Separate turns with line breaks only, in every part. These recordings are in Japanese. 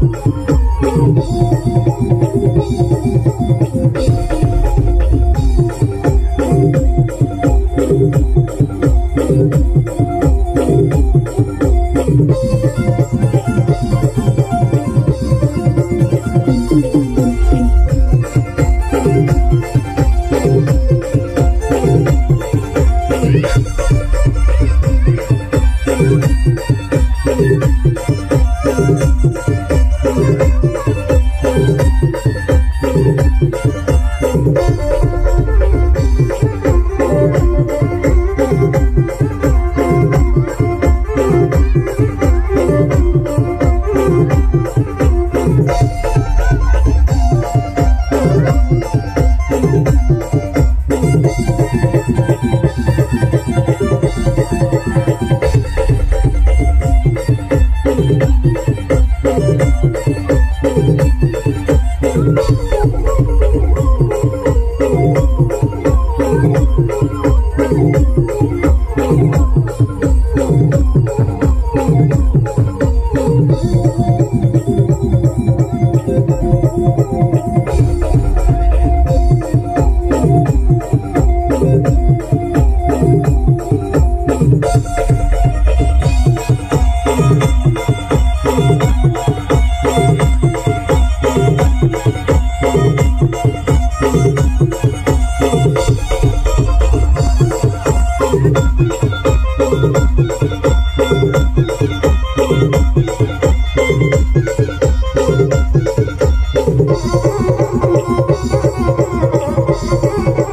Thank you. Thank you.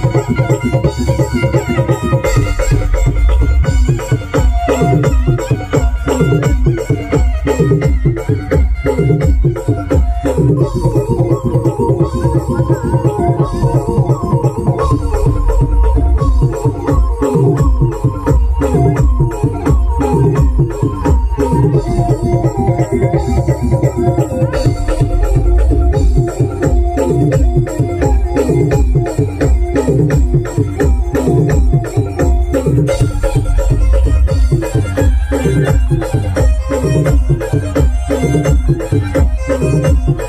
¡Suscríbete al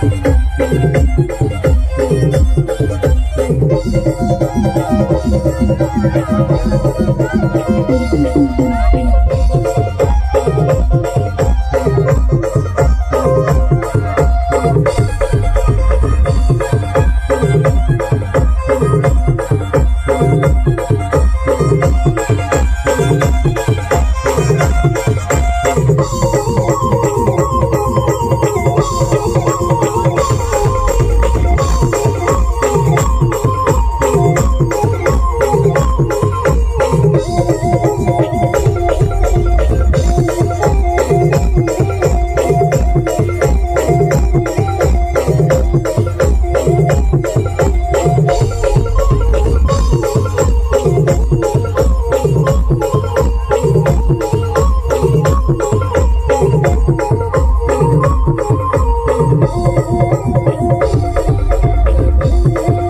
Thank you. Thank you.